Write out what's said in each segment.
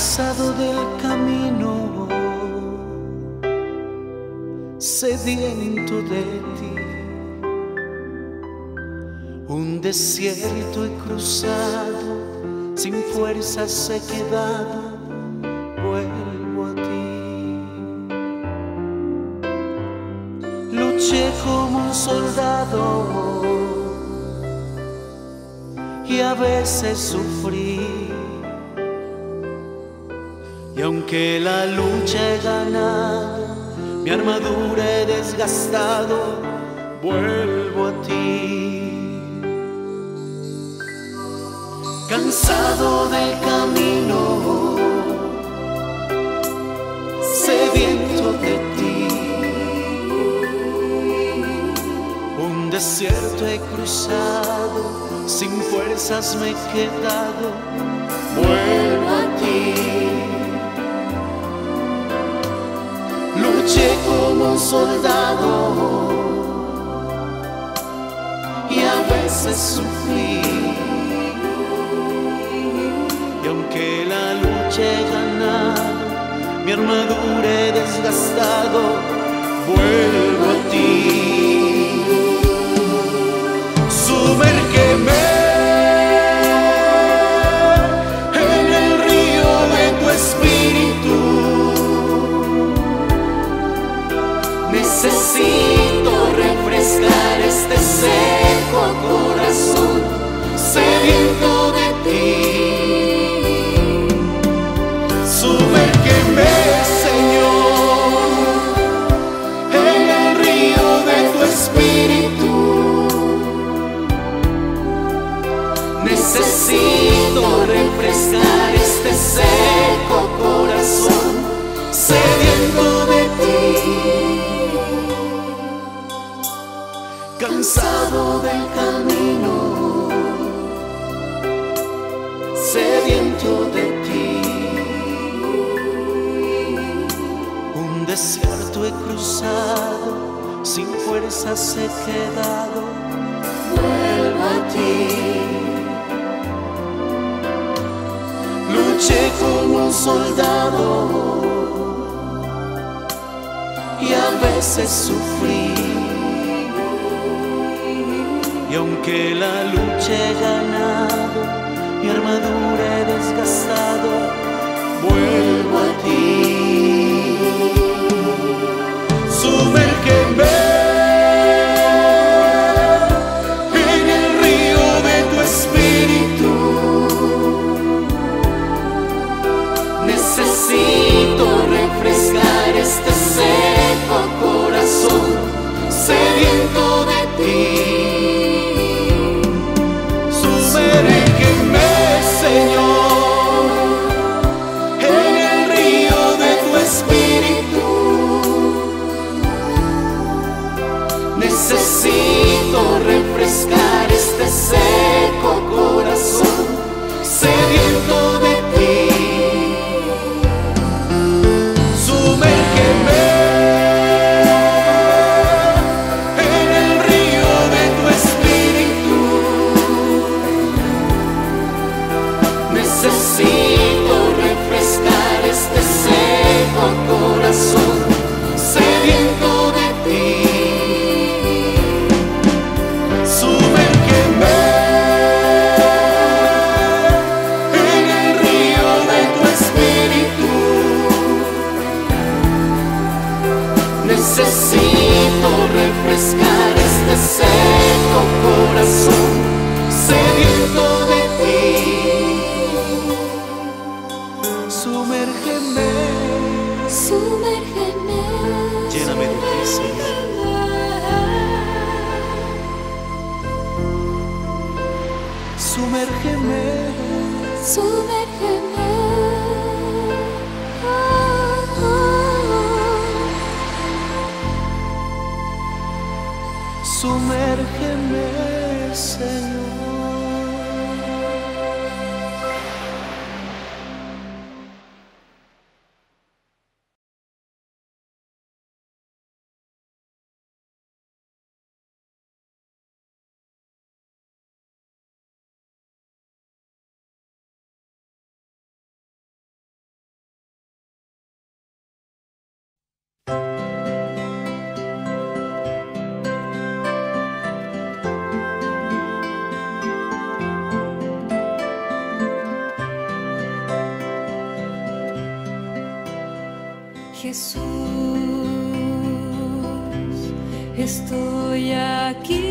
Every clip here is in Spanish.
cansado del camino, sediento de ti. Un desierto he cruzado, sin fuerzas he quedado, vuelvo a ti. Luché como un soldado y a veces sufrí. Aunque la lucha he ganado, mi armadura he desgastado, vuelvo a ti. Cansado del camino, sediento de ti. Un desierto he cruzado, sin fuerzas me he quedado, vuelvo Luché como un soldado y a veces sufrí. Y aunque la lucha he ganado, mi armadura he desgastado, vuelvo a ti. Sumérgeme Necesito refrescar este seco corazón sediento de ti. Sumérgeme, Señor, en el río de tu espíritu. Necesito refrescar este seco corazón sediento de ti. Cansado del camino, sediento de ti. Un desierto he cruzado, sin fuerzas he quedado, vuelvo a ti. Luché como un soldado y a veces sufrí. Y aunque la lucha he ganado, mi armadura he desgastado, vuelvo a ti. Estoy aquí.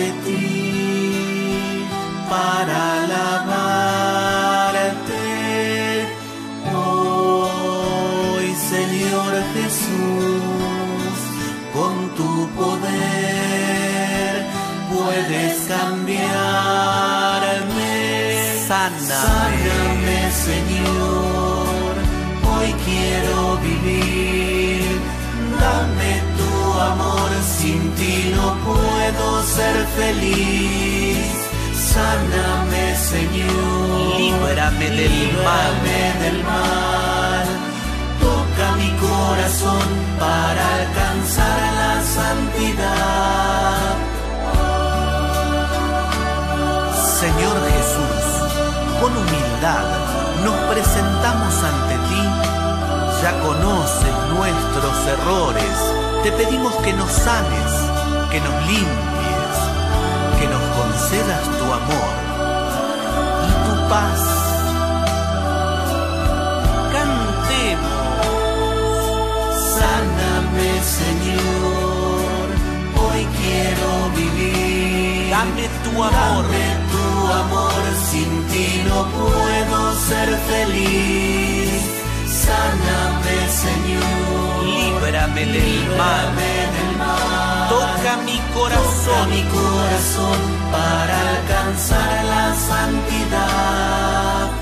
Vengo ante ti ser feliz. Sáname, Señor, líbrame del mal. del mal. Toca mi corazón para alcanzar la santidad. Señor Jesús, con humildad nos presentamos ante ti. Ya conoces nuestros errores. Te pedimos que nos sanes, que nos limpies, concedas tu amor y tu paz. Cantemos. Sáname, Señor. Hoy quiero vivir. Dame tu amor. Dame tu amor. Sin ti no puedo ser feliz. Sáname, Señor. Líbrame del mal. del mal. Toca mi corazón. mi corazón para alcanzar la santidad.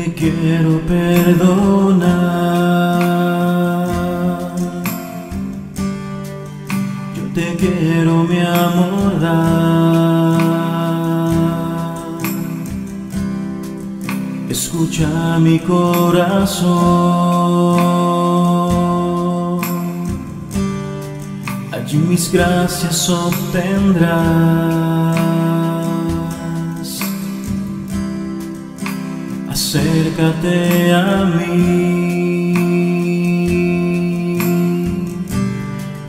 Te quiero perdonar. Yo te quiero, mi amor. Escucha mi corazón. Allí mis gracias obtendrás. Acércate a mí.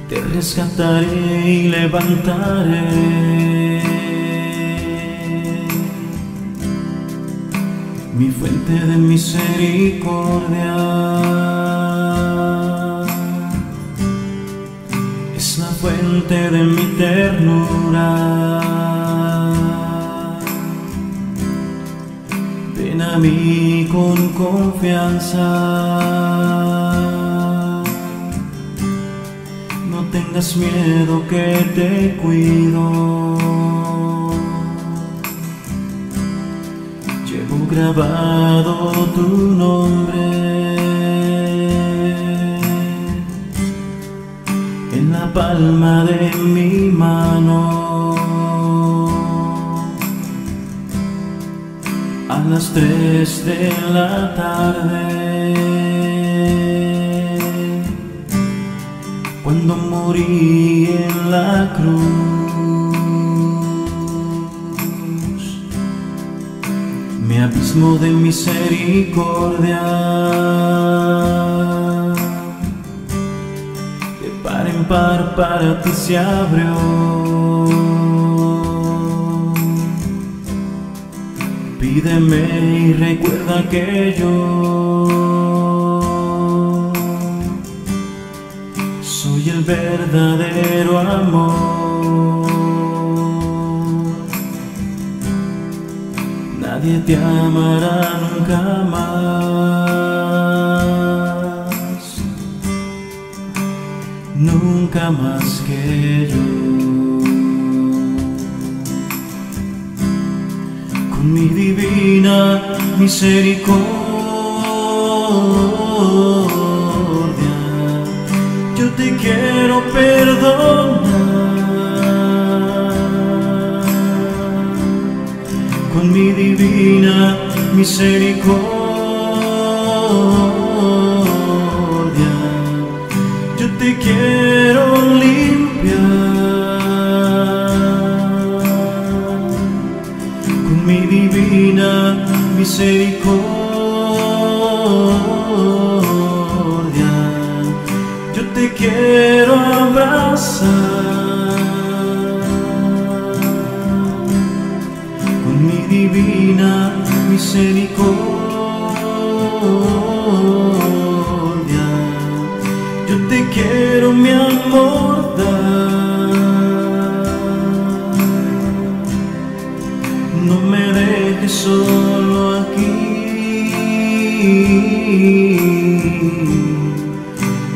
Te rescataré y levantaré. Mi fuente de misericordia es la fuente de mi ternura. Mí con confianza. No tengas miedo que te cuido. Llevo grabado tu nombre en la palma de mi mano. Las tres de la tarde. Cuando morí en la cruz, mi abismo de misericordia. De par en par para ti se abrió. Pídeme y recuerda que yo soy el verdadero amor. Nadie te amará nunca más, nunca más que yo. Mi divina misericordia, yo te quiero perdonar. Con mi divina misericordia, yo te quiero misericordia. Yo te quiero abrazar con mi divina misericordia.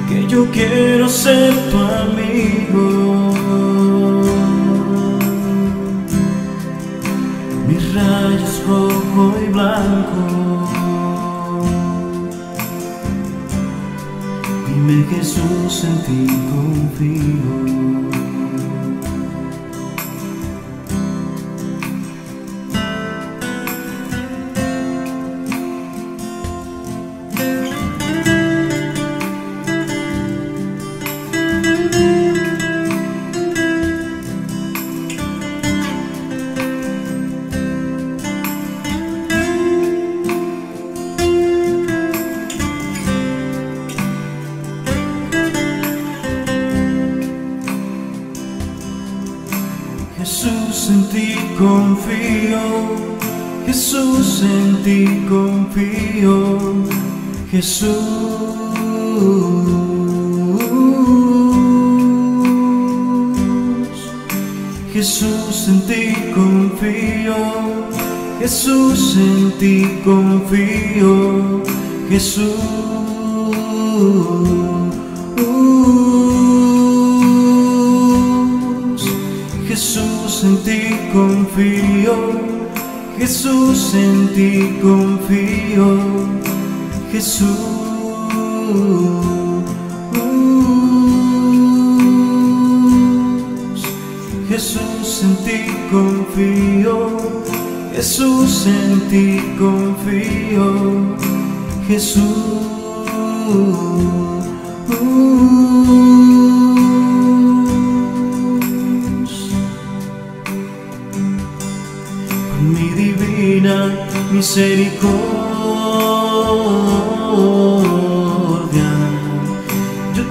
Que yo quiero ser tu amigo. Mis rayos rojo y blanco. Dime Jesús, en ti confío.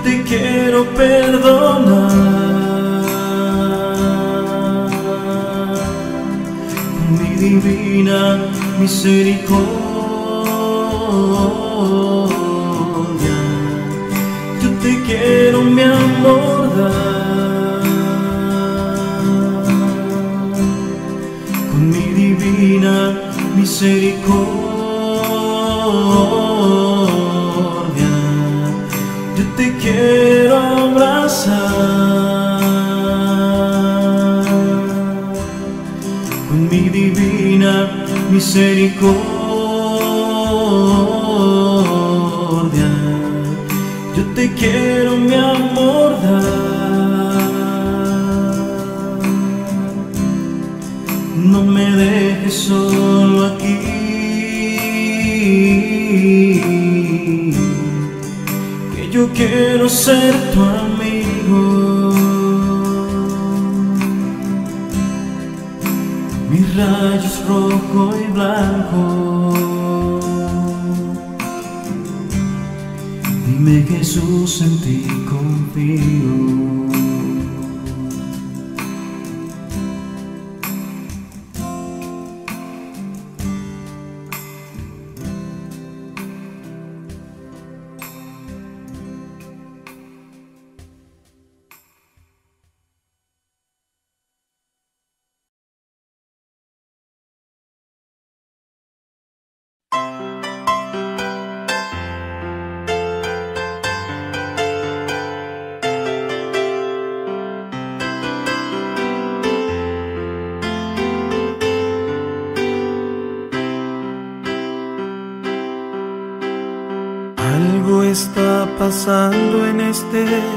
Te quiero perdonar. Mi divina misericordia, yo te quiero mi amor dar. Con mi divina misericordia, misericordia, yo te quiero mi amor. No me dejes solo aquí, que yo quiero ser pasando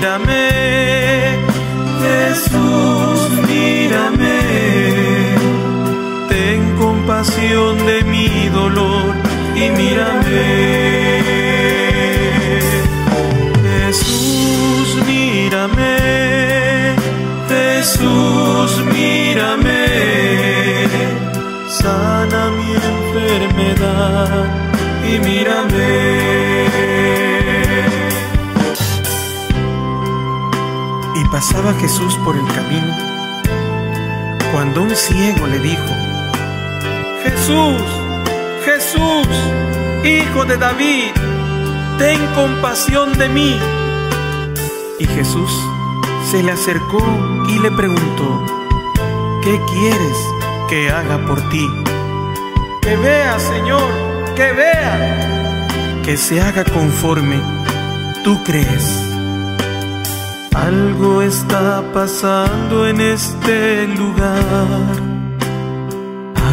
mírame, Jesús, mírame, ten compasión de mi dolor y mírame. Jesús, mírame, Jesús, mírame, sana mi enfermedad y mírame. Pasaba Jesús por el camino cuando un ciego le dijo, Jesús, Jesús, hijo de David, ten compasión de mí. Y Jesús se le acercó y le preguntó, ¿qué quieres que haga por ti? Que vea, Señor, que vea, que se haga conforme tú crees. Algo está pasando en este lugar.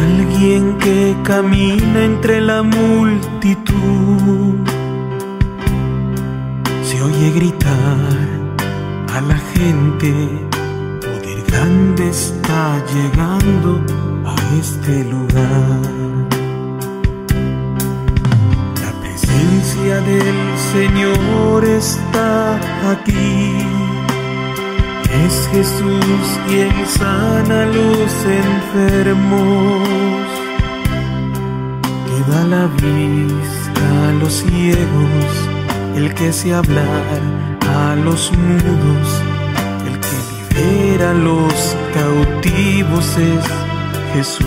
Alguien que camina entre la multitud se oye gritar a la gente. Poder grande está llegando a este lugar. La presencia del Señor está aquí. Es Jesús quien sana a los enfermos, que da la vista a los ciegos, el que hace hablar a los mudos, el que libera a los cautivos es Jesús.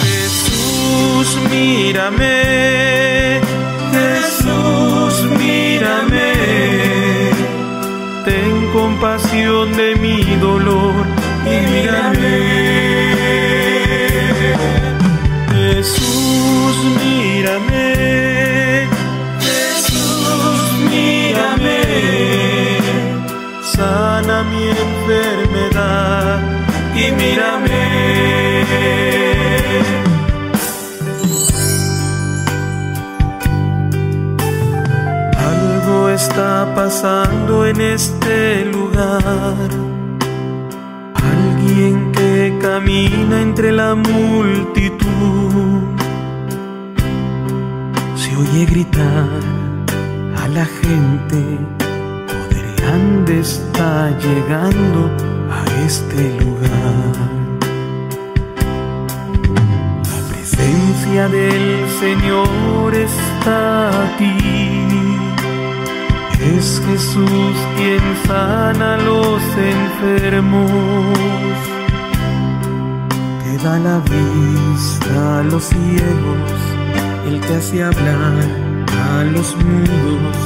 Jesús, mírame, compasión de mi dolor y mírame. Está pasando en este lugar. Alguien que camina entre la multitud se oye gritar a la gente. Poder está llegando a este lugar. La presencia del Señor está aquí. Es Jesús quien sana a los enfermos, que da la vista a los ciegos, el que hace hablar a los mudos,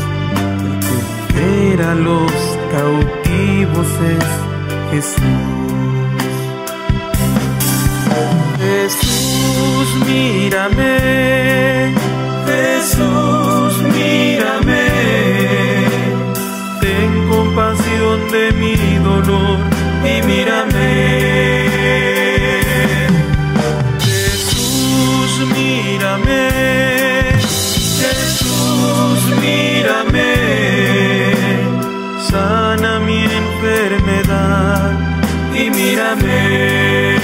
el que libera a los cautivos es Jesús. Jesús, mírame, Jesús, mírame, de mi dolor y mírame. Jesús, mírame, Jesús, mírame, sana mi enfermedad y mírame.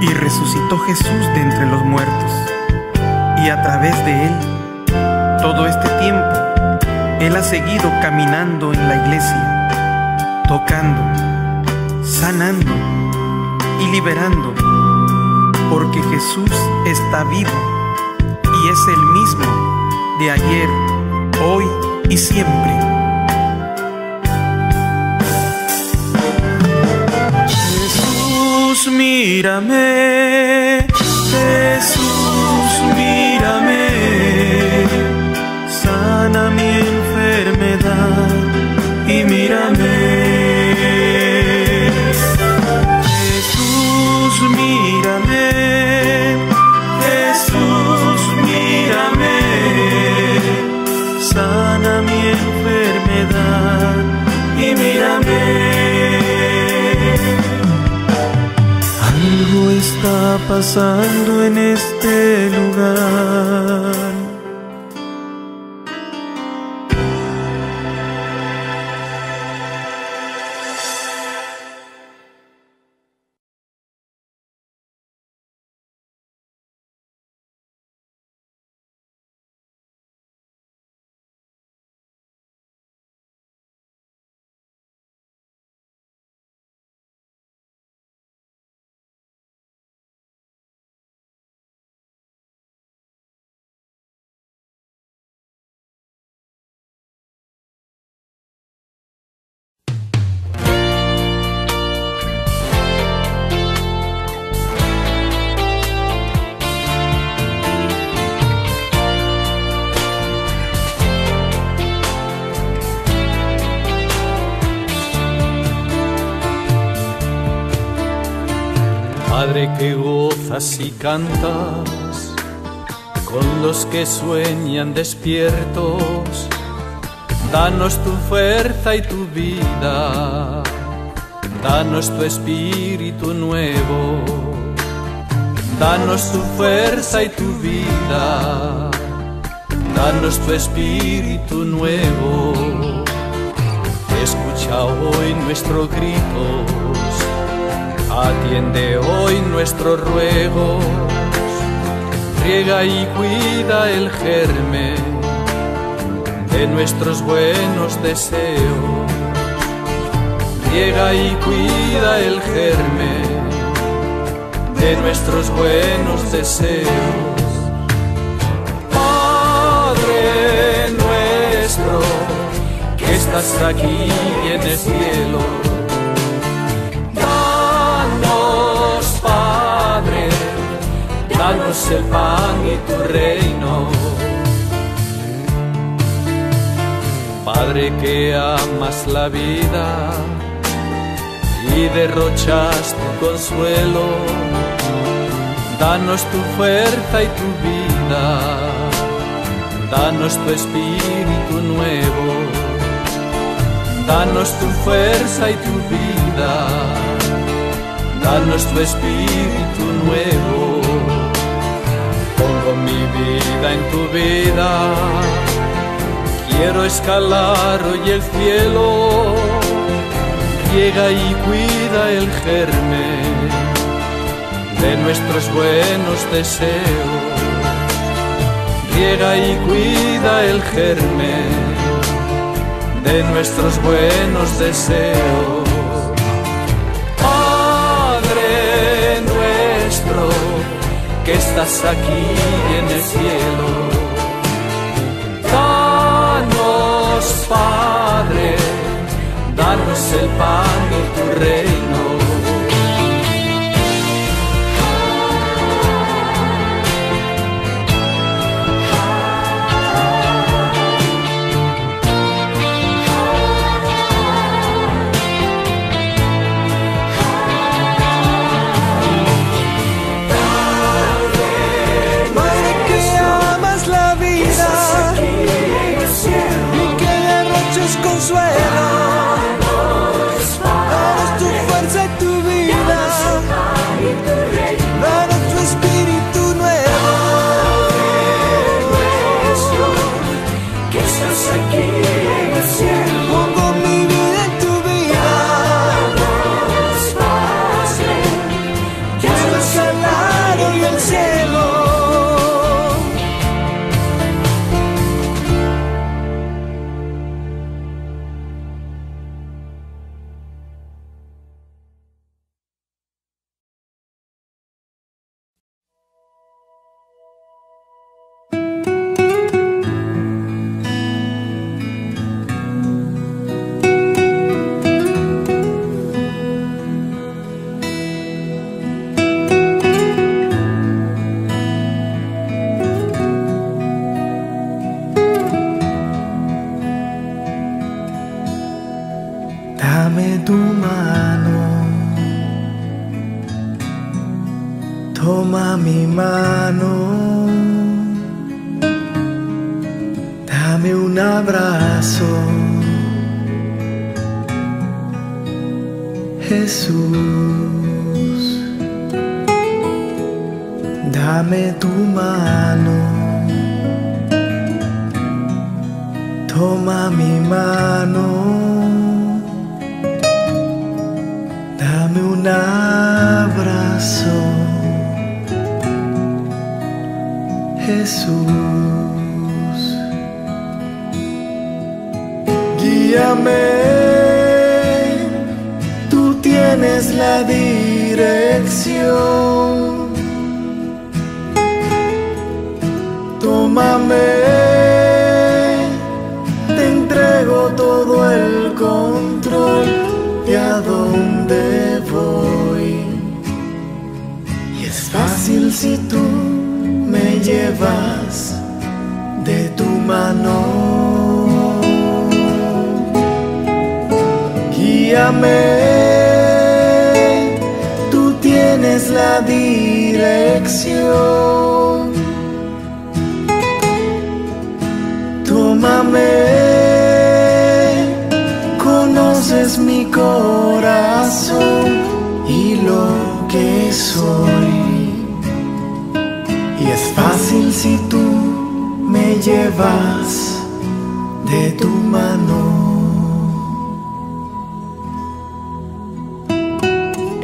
Y resucitó Jesús de entre los muertos y a través de Él, todo este tiempo, Él ha seguido caminando en la iglesia, tocando, sanando y liberando, porque Jesús está vivo y es el mismo de ayer, hoy y siempre. Jesús, mírame, Jesús, mírame, sana mi enfermedad y mírame. Jesús, mírame, Jesús, mírame, sana mi enfermedad y mírame. Algo está pasando en este lugar. Y cantas. Con los que sueñan despiertos, danos tu fuerza y tu vida, danos tu espíritu nuevo, danos tu fuerza y tu vida, danos tu espíritu nuevo. Escucha hoy nuestros gritos Atiende hoy nuestros ruegos, riega y cuida el germen de nuestros buenos deseos. Riega y cuida el germen de nuestros buenos deseos. Padre nuestro, que estás aquí en el cielo danos el pan y tu reino. Padre que amas la vida y derrochas tu consuelo, danos tu fuerza y tu vida, danos tu espíritu nuevo, danos tu fuerza y tu vida danos tu espíritu nuevo. Pongo mi vida en tu vida, quiero escalar hoy el cielo. Llega y cuida el germen de nuestros buenos deseos. Llega y cuida el germen de nuestros buenos deseos. Que estás aquí en el cielo, danos Padre, danos el pan de tu reino.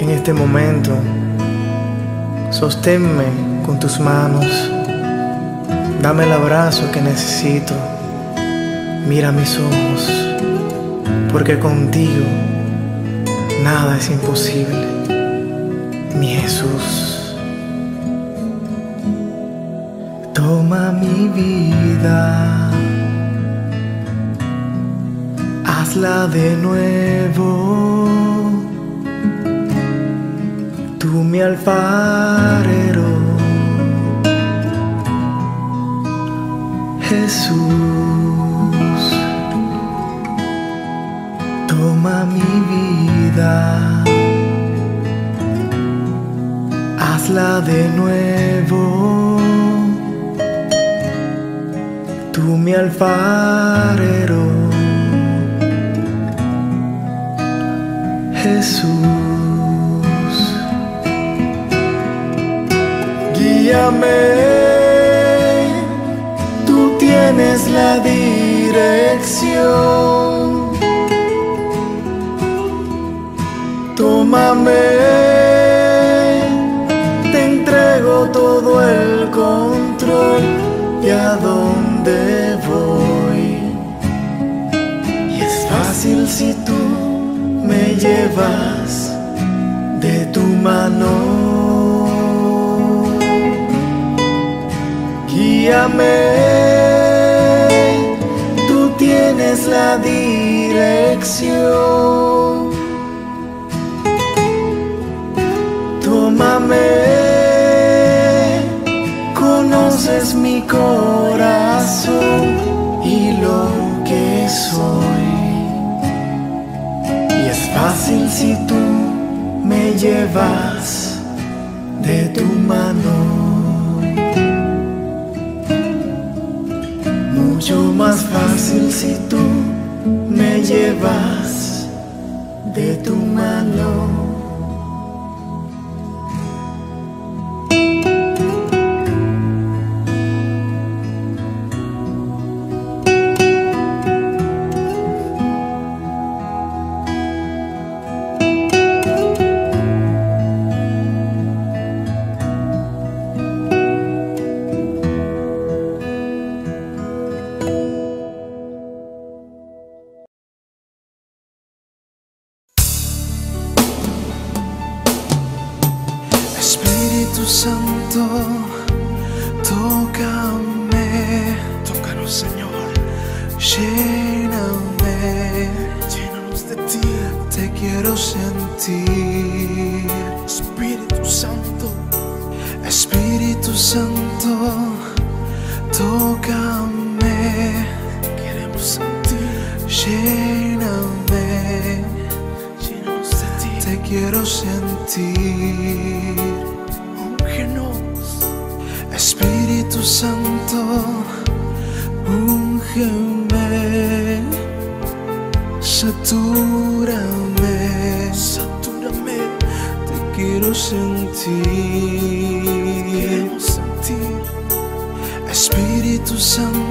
En este momento, sosténme con tus manos. Dame el abrazo que necesito. Mira mis ojos porque contigo nada es imposible, mi Jesús. Toma mi vida, hazla de nuevo, mi alfarero, Jesús. Toma mi vida, hazla de nuevo. Tú mi alfarero, Jesús. Guíame, tú tienes la dirección. Tómame, te entrego todo el control de a dónde voy. Y es fácil si tú me llevas de tu mano. Guíame, tú tienes la dirección. Tómame, conoces mi corazón y lo que soy. Y es fácil si tú me llevas llevas de tu mano. Tócame, tócanos Señor, lléname, llénanos de ti, te quiero sentir, Espíritu Santo, Espíritu Santo, tócame, queremos sentir, lléname, quiero sentir. Espíritu Santo, úngeme, satúrame, satúrame, te quiero sentir. Queremos sentir, Espíritu Santo,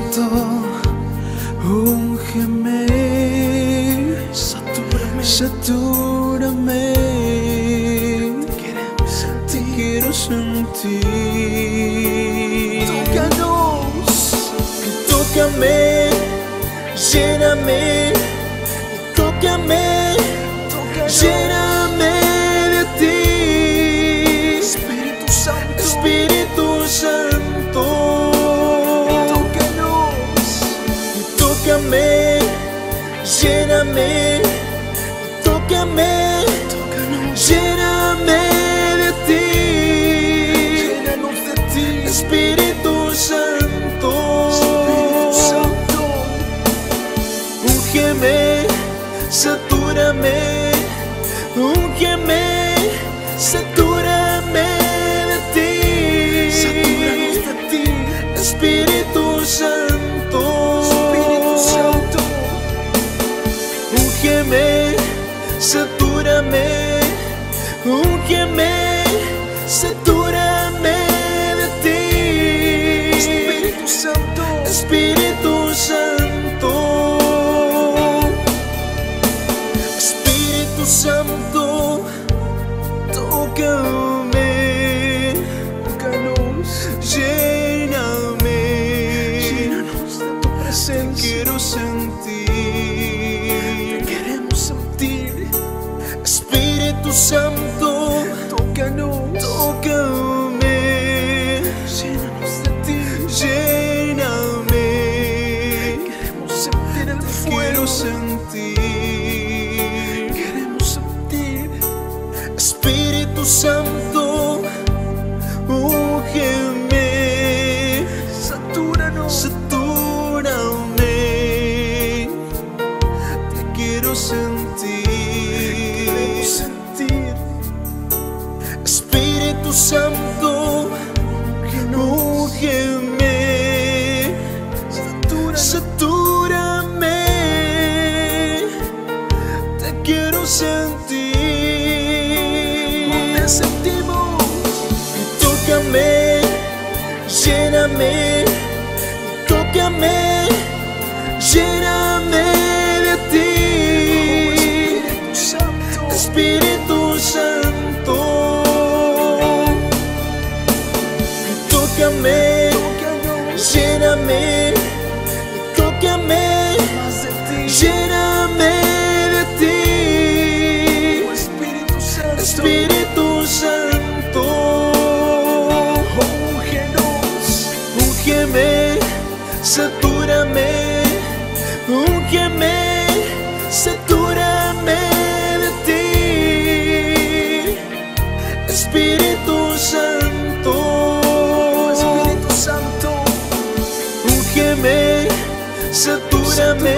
satúrame,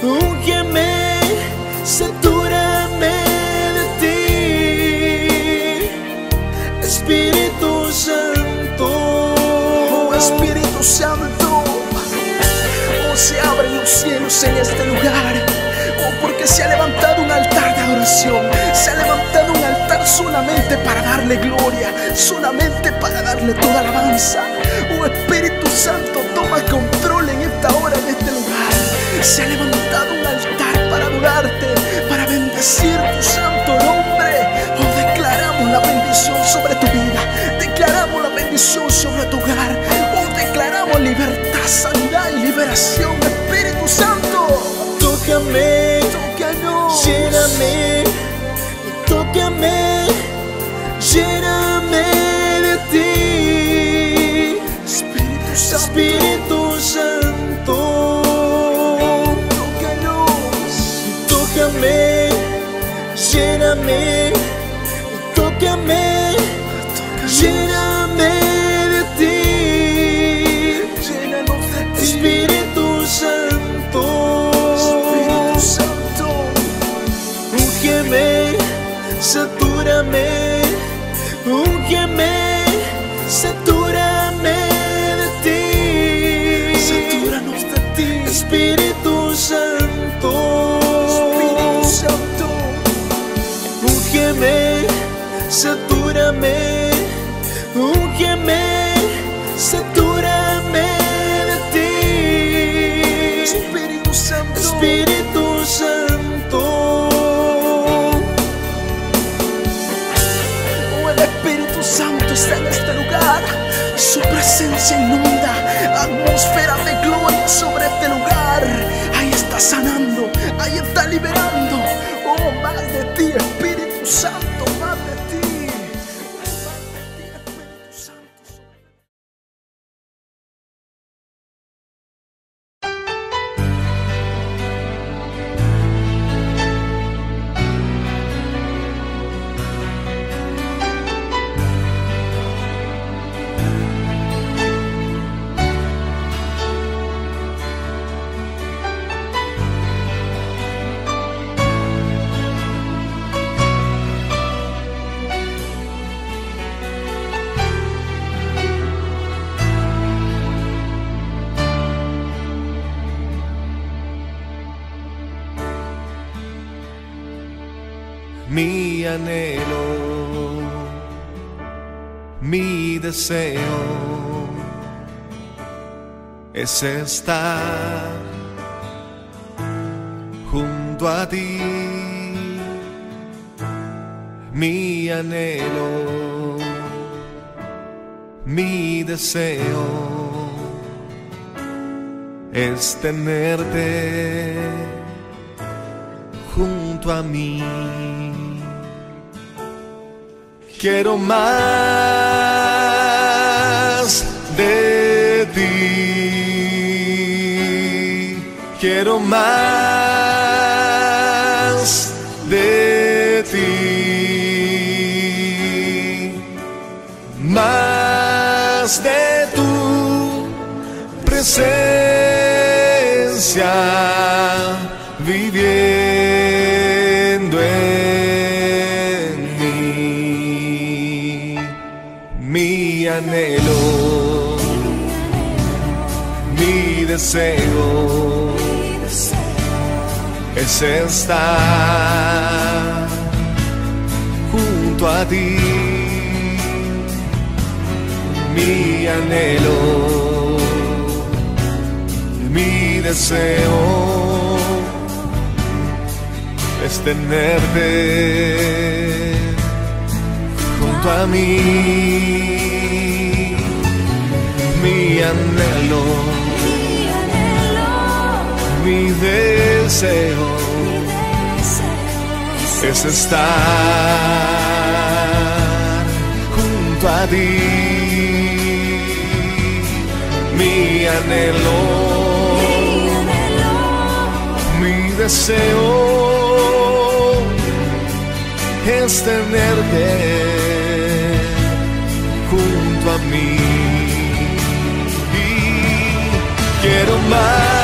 úngeme, satúrame de ti, Espíritu Santo, Espíritu Santo, oh se abren los cielos en este lugar, oh porque se ha levantado un altar de adoración, se ha levantado un altar solamente para darle gloria, solamente para darle toda alabanza, oh Espíritu Santo, toma control se ha levantado un altar para adorarte, para bendecir tu santo nombre, oh declaramos la bendición sobre tu vida, declaramos la bendición sobre tu hogar, oh declaramos libertad, sanidad y liberación, Espíritu Santo, tócame, tócanos, lléname, tócame, lléname de ti, Espíritu Santo, Espíritu Santo, tócame, satúrame de ti. Espíritu Santo. Espíritu Santo. Oh, el Espíritu Santo está en este lugar. Su presencia inunda atmósfera de gloria sobre este lugar. Ahí está sanando, ahí está liberando. Oh, más de ti, Espíritu Santo, anhelo, mi deseo es estar junto a ti. Mi anhelo, mi deseo es tenerte junto a mí. Quiero más de ti. Quiero más de ti. Más de tu presencia deseo es estar junto a ti. Mi anhelo, mi deseo es tenerte junto a mí. Mi anhelo, mi deseo es estar junto a ti. Mi anhelo, mi deseo es tenerte junto a mí. Quiero más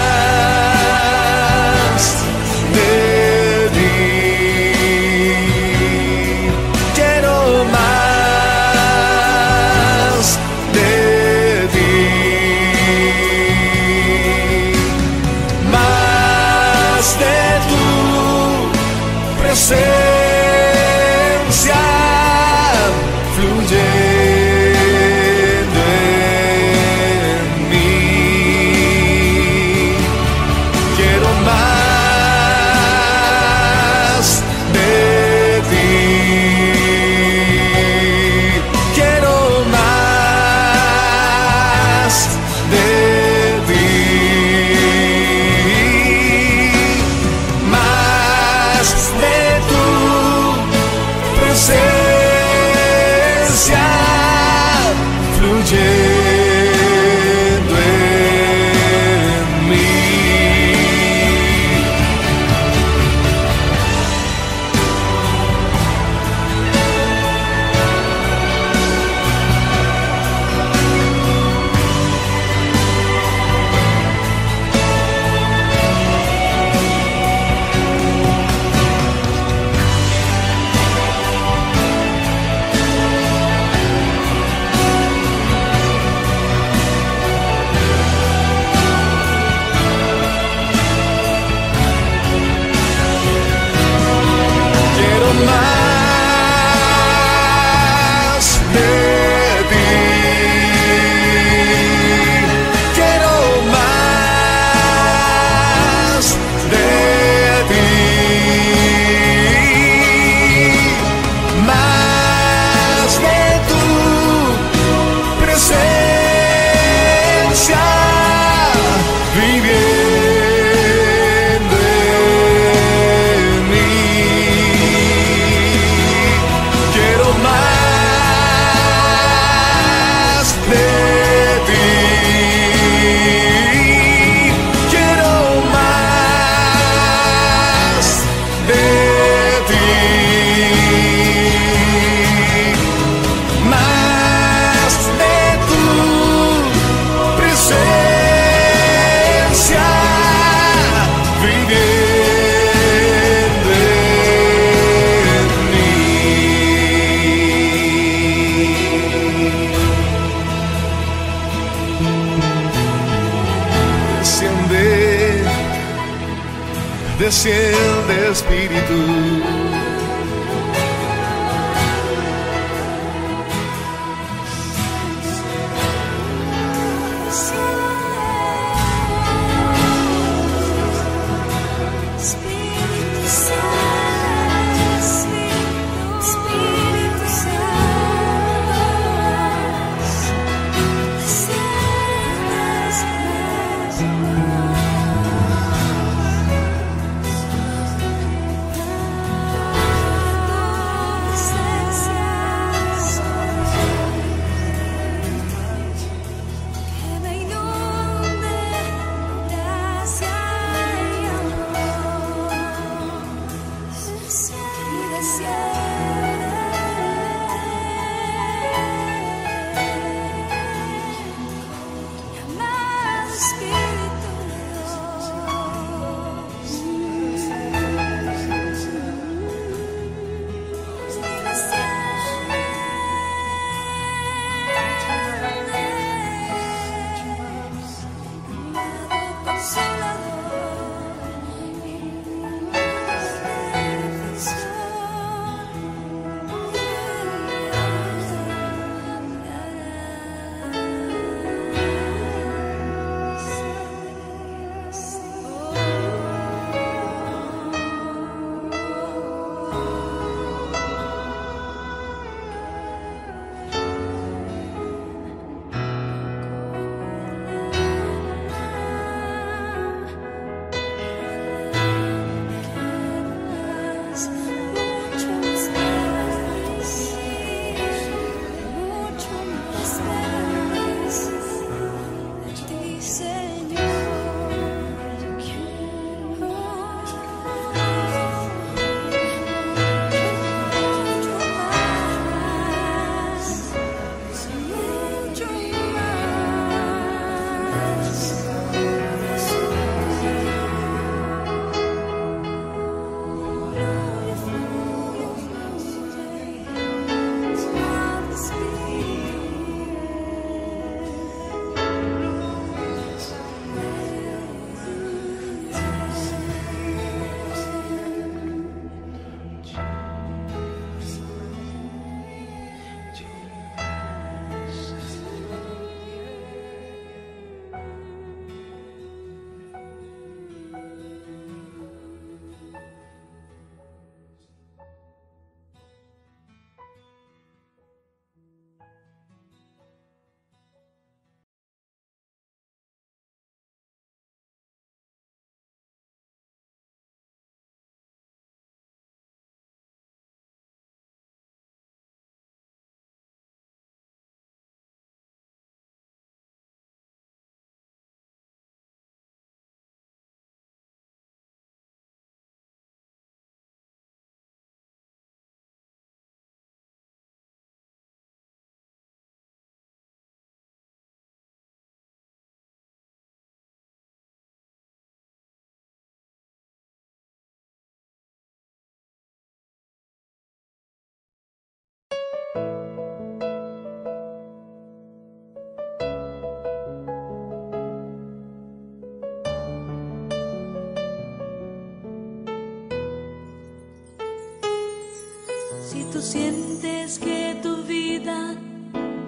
sientes que tu vida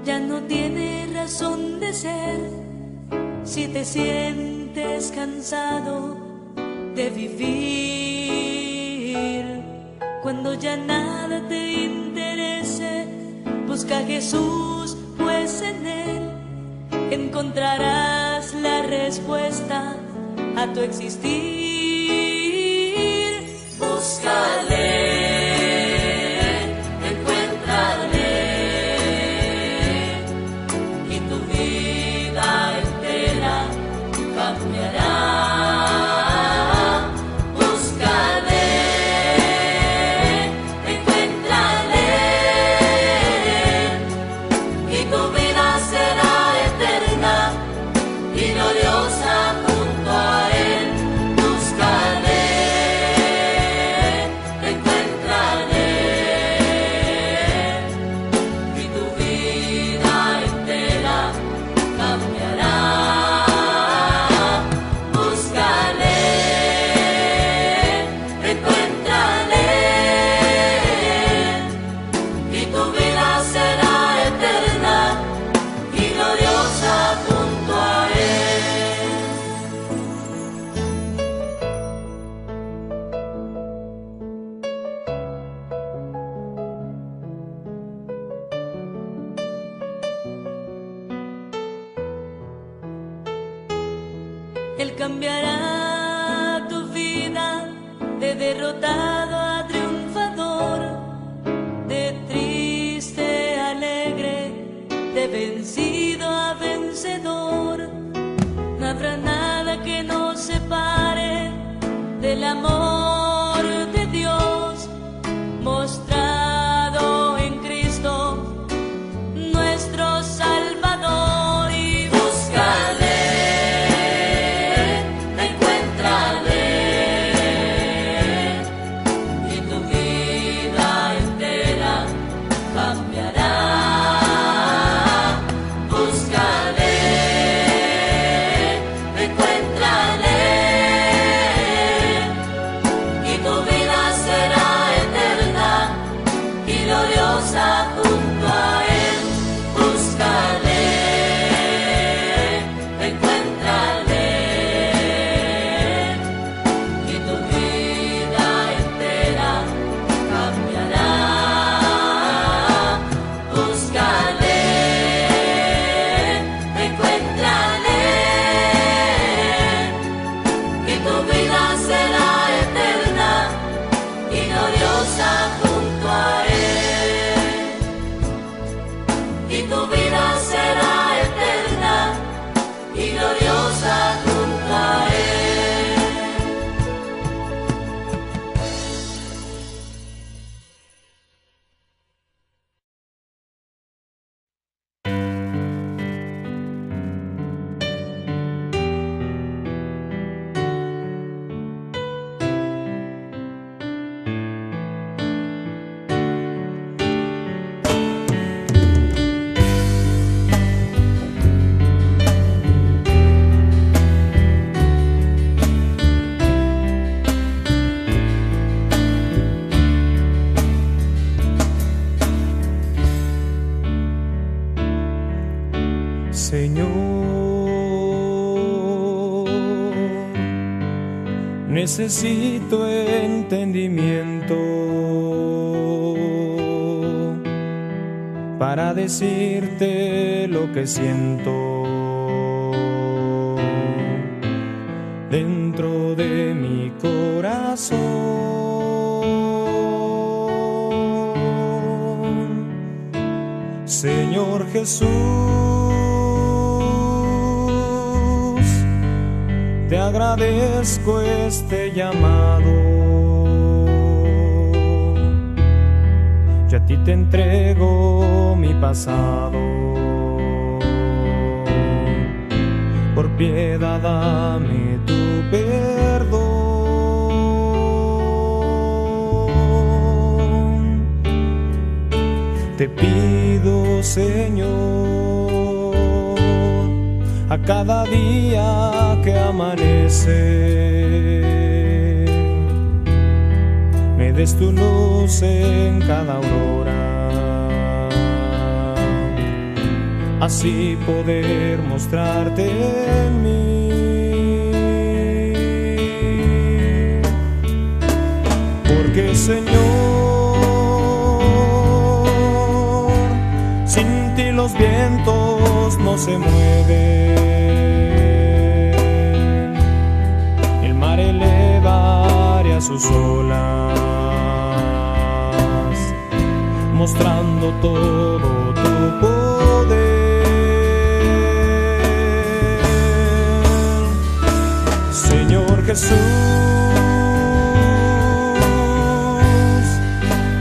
ya no tiene razón de ser, si te sientes cansado de vivir, cuando ya nada te interese, busca a Jesús, pues en Él encontrarás la respuesta a tu existir. Él cambiará tu vida de derrotado necesito entendimiento para decirte lo que siento Yo a ti te entrego mi pasado. Por piedad dame tu perdón. Te pido, Señor, a cada día que amanece, des tu luz en cada aurora, así poder mostrarte en mí. Porque Señor, sin ti los vientos no se mueven, el mar elevaría sus olas, mostrando todo tu poder. Señor Jesús,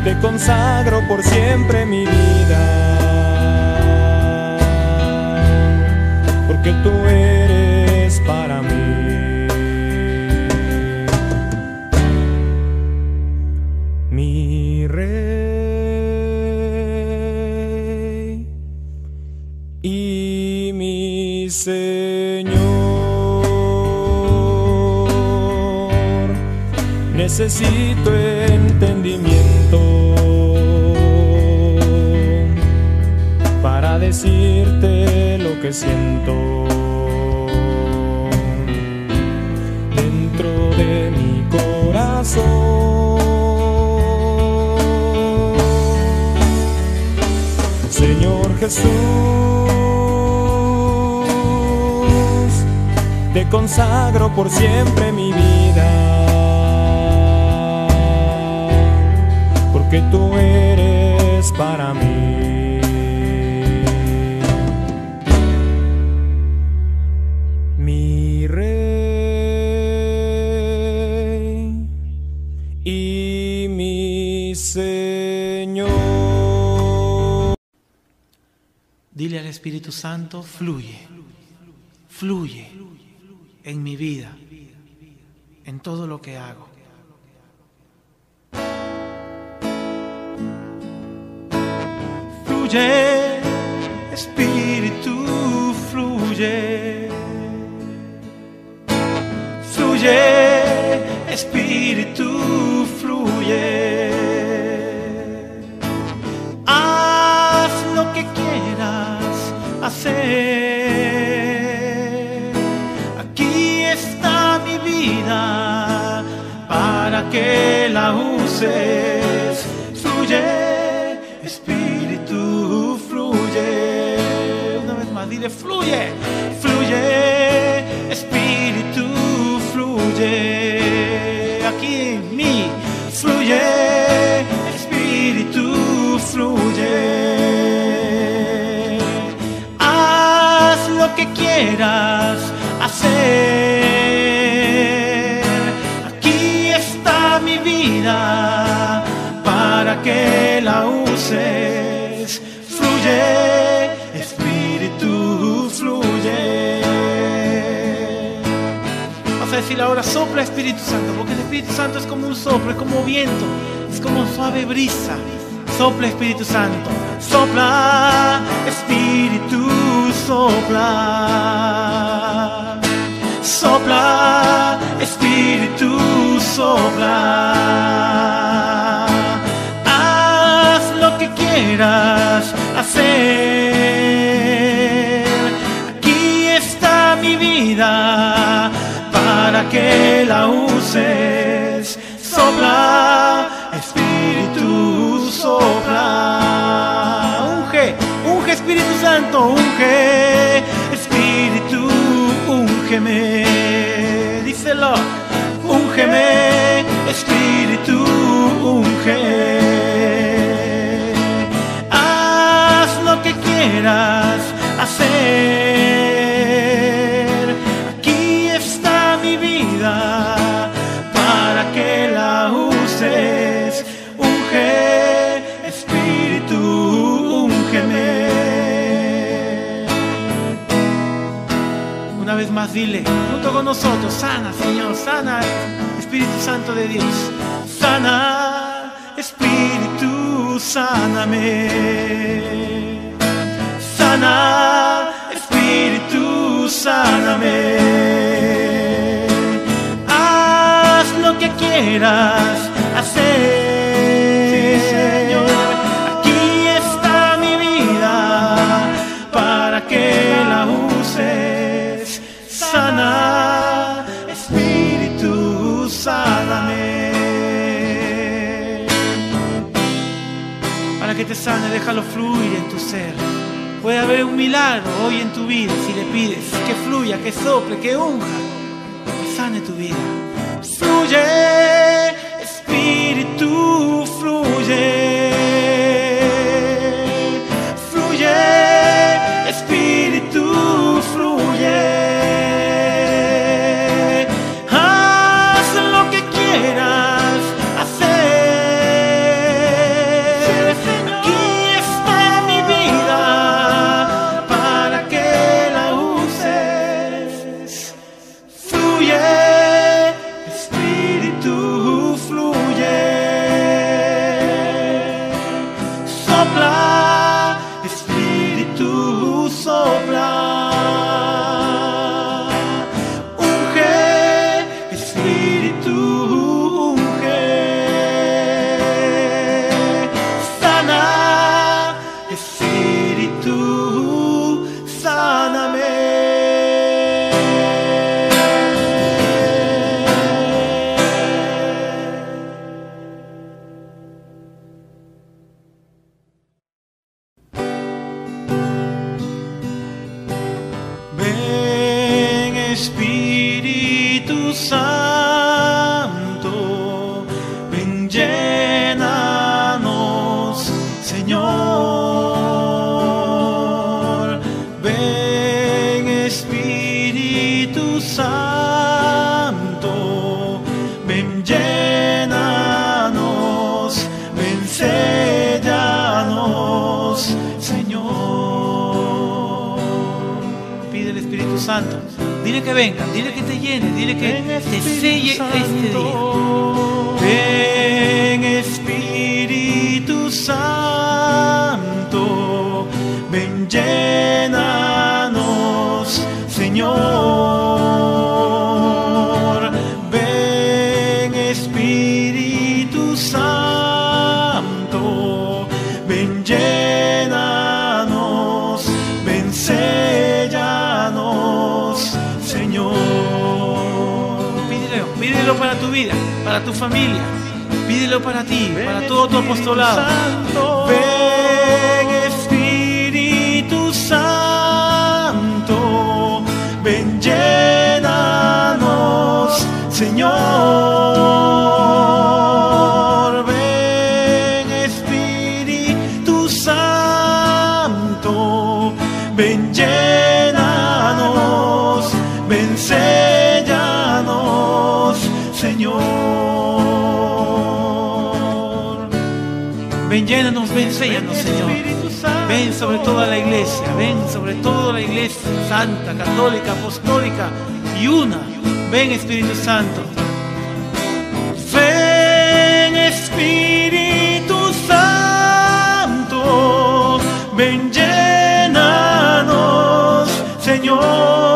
te consagro por siempre mi vida, porque tú Necesito entendimiento para decirte lo que siento dentro de mi corazón. Señor Jesús, te consagro por siempre mi vida. Porque tú eres para mí. Mi rey y mi Señor. Dile al Espíritu Santo, fluye, fluye en mi vida, en todo lo que hago. Espíritu, fluye. Fluye, Espíritu, fluye. Haz lo que quieras hacer. Aquí está mi vida para que la uses. Dile, fluye, fluye, Espíritu, fluye. Aquí en mí, fluye, Espíritu, fluye. Haz lo que quieras hacer. Aquí está mi vida para que la uses. Fluye, decir ahora, sopla Espíritu Santo, porque el Espíritu Santo es como un soplo, es como viento, es como suave brisa. Sopla Espíritu Santo, sopla Espíritu, sopla. Sopla Espíritu, sopla. Haz lo que quieras hacer. Aquí está mi vida que la uses. Sopla, Espíritu, sopla. Unge, unge Espíritu Santo, unge. Espíritu, úngeme. Díselo, úngeme. Espíritu, unge. Haz lo que quieras hacer. Dile, junto con nosotros, sana Señor, sana Espíritu Santo de Dios. Sana, Espíritu, sáname. Sana, Espíritu, sáname. Haz lo que quieras hacer. Que te sane, déjalo fluir en tu ser. Puede haber un milagro hoy en tu vida si le pides que fluya, que sople, que unja, sane tu vida. Fluye, Espíritu. Fluye, see you. para ti, para todo tu apostolado. Santo, ven Espíritu Santo, ven llénanos, Señor. Ven Espíritu Santo, ven llénanos, ven sellanos, Señor. Llénanos, ven, Señor. Ven sobre toda la iglesia, ven sobre toda la iglesia santa, católica, apostólica y una. Ven, Espíritu Santo. Ven, Espíritu Santo. Ven, llénanos, Señor.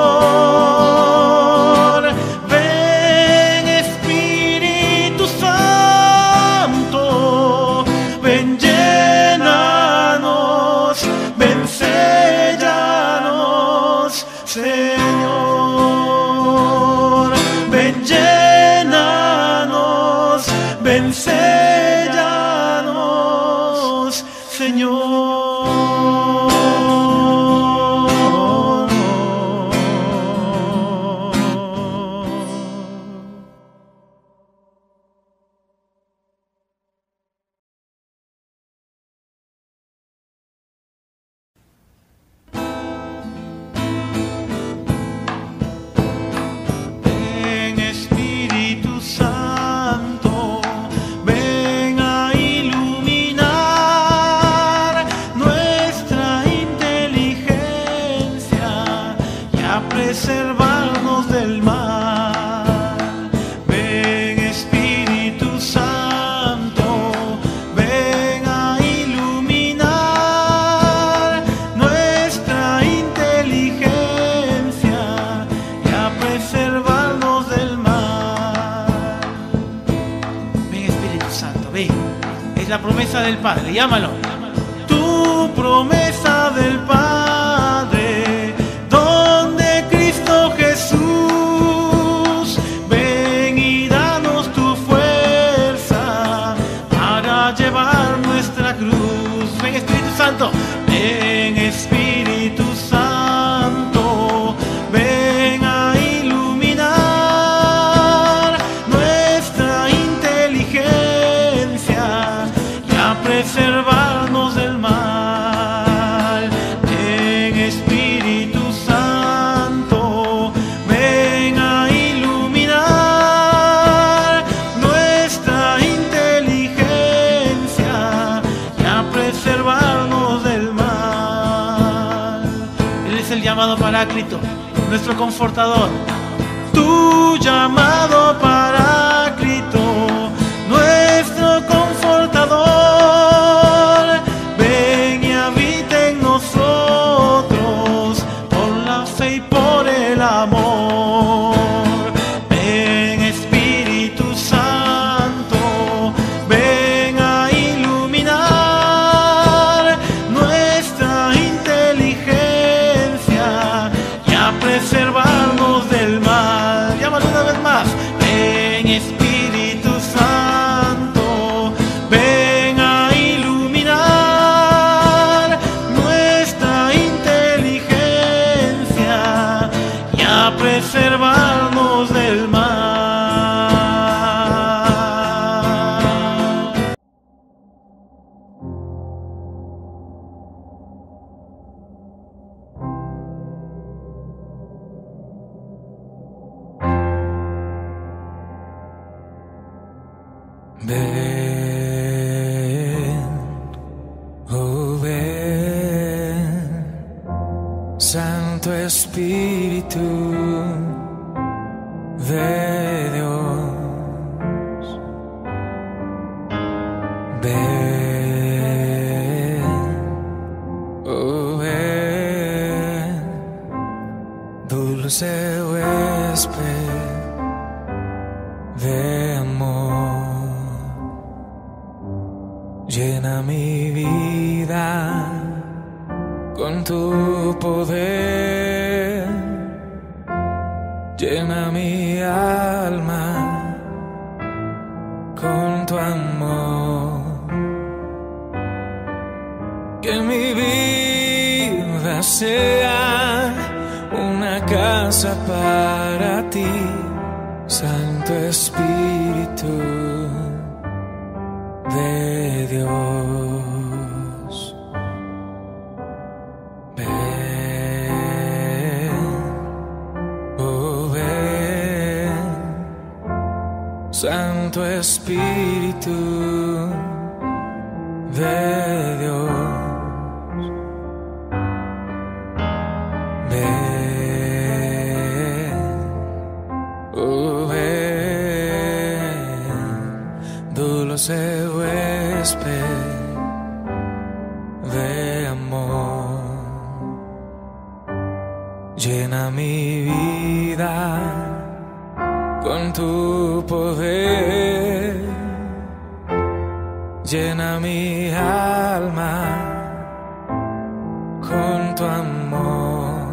con tu amor.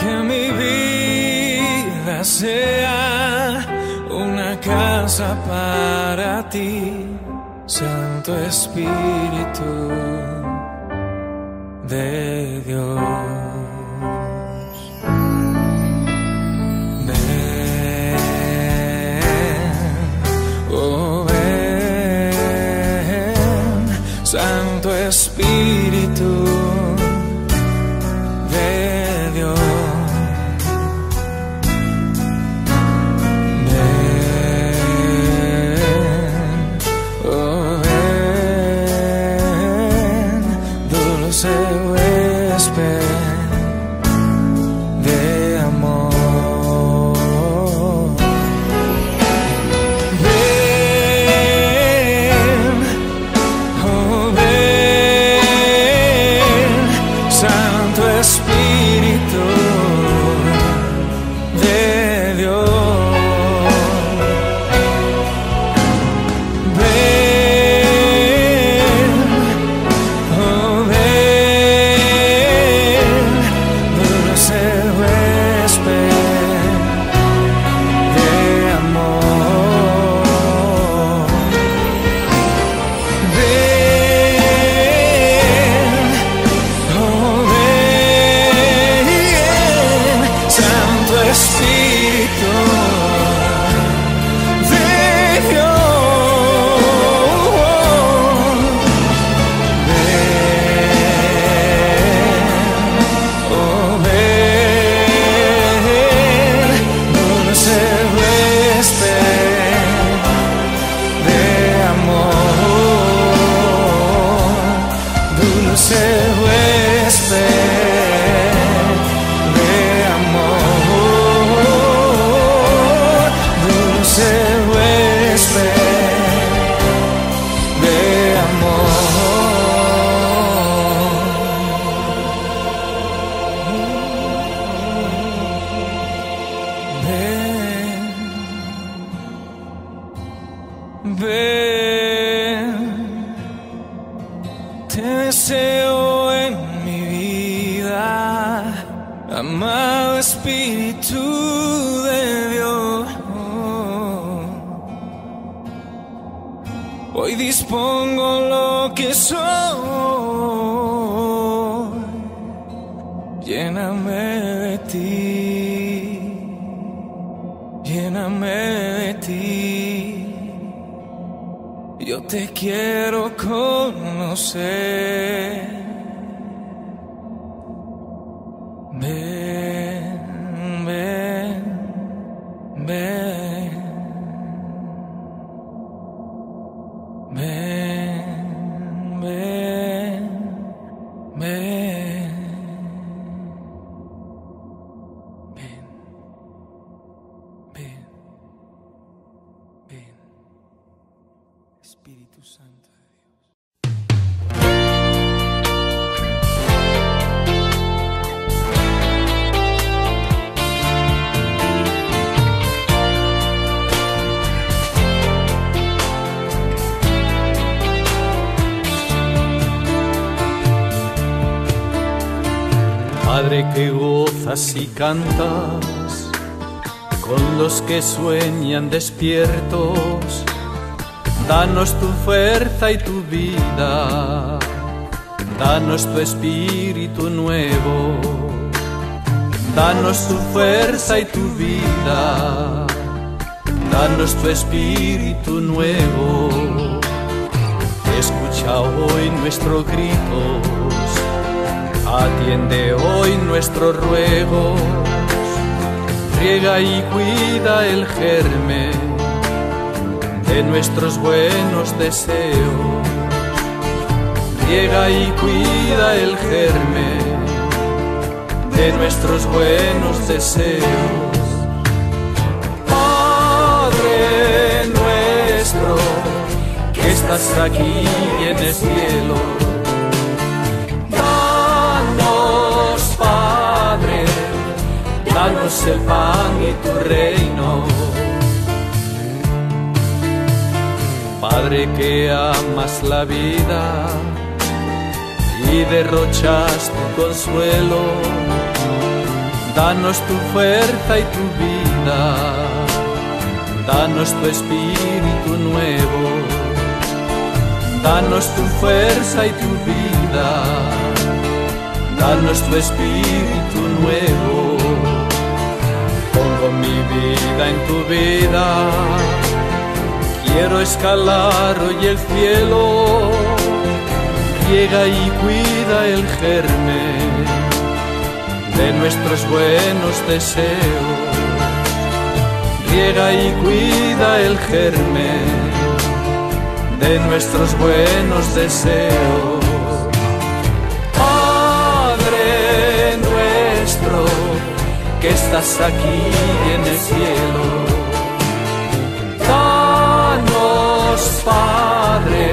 Que mi vida sea una casa para ti, Santo Espíritu de Dios. lléname de ti. Yo te quiero conocer. Cantas con los que sueñan despiertos, danos tu fuerza y tu vida, danos tu espíritu nuevo, danos tu fuerza y tu vida, danos tu espíritu nuevo. Escucha hoy nuestros gritos Atiende hoy nuestros ruegos, riega y cuida el germen de nuestros buenos deseos. Riega y cuida el germen de nuestros buenos deseos. Padre nuestro, que estás aquí en el cielo danos el pan y tu reino. Padre que amas la vida y derrochas tu consuelo, danos tu fuerza y tu vida, danos tu espíritu nuevo, danos tu fuerza y tu vida danos tu espíritu nuevo. Pongo mi vida en tu vida, quiero escalar hoy el cielo. Llega y cuida el germen de nuestros buenos deseos. Riega y cuida el germen de nuestros buenos deseos. Que estás aquí en el cielo. Danos, Padre,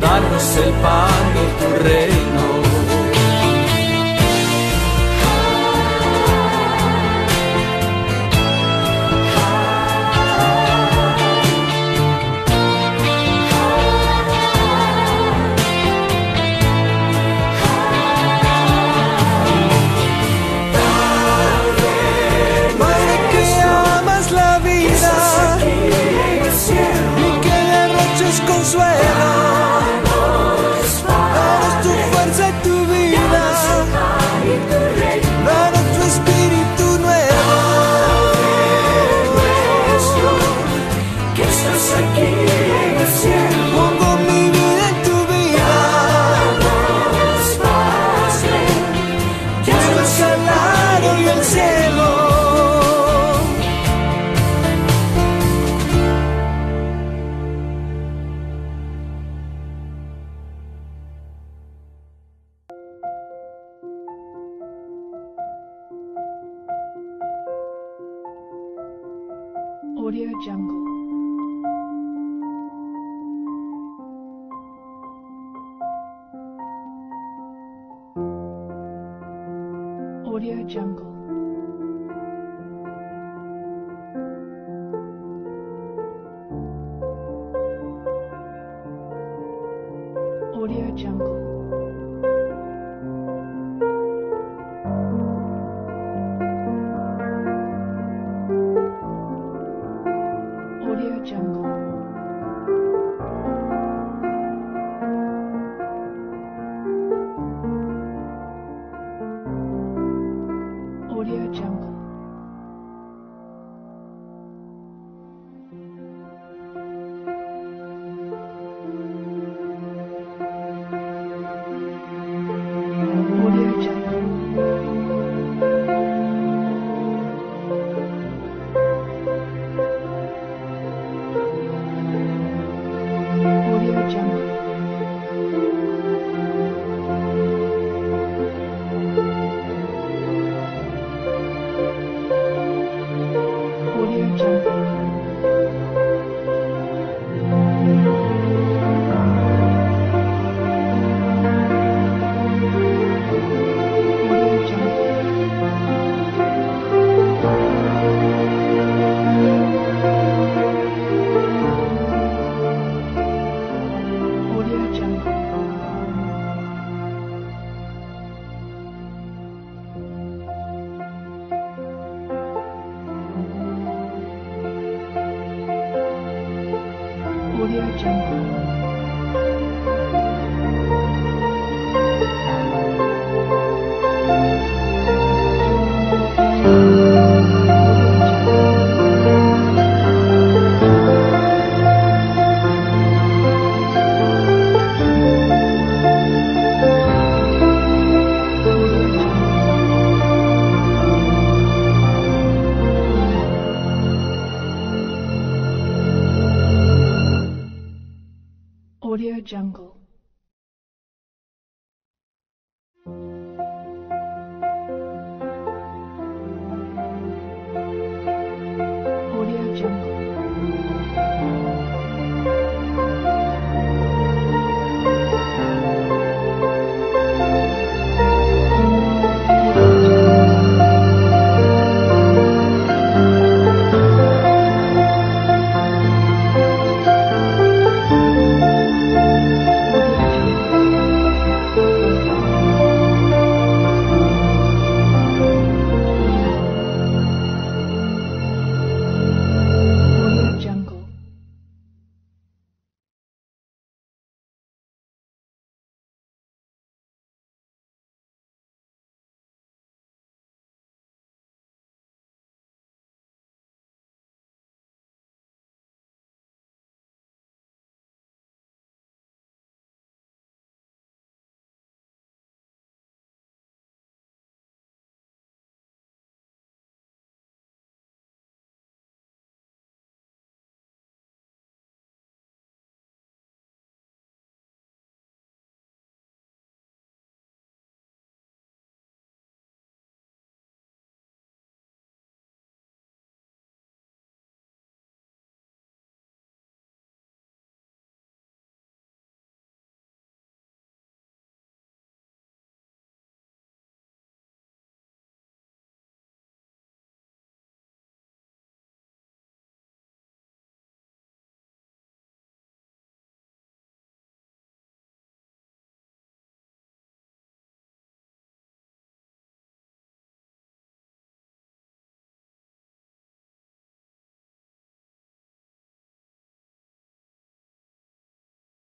danos el pan y tu reino.